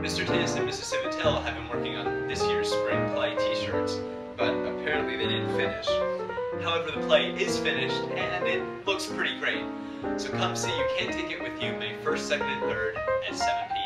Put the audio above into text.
Mr. Tennison and Mrs. Civitel have been working on this year's spring play t-shirts, but apparently they didn't finish. However, the play is finished, and it looks pretty great. So come see You Can't Take It With You May 1st, 2nd, and 3rd at 7 p.m.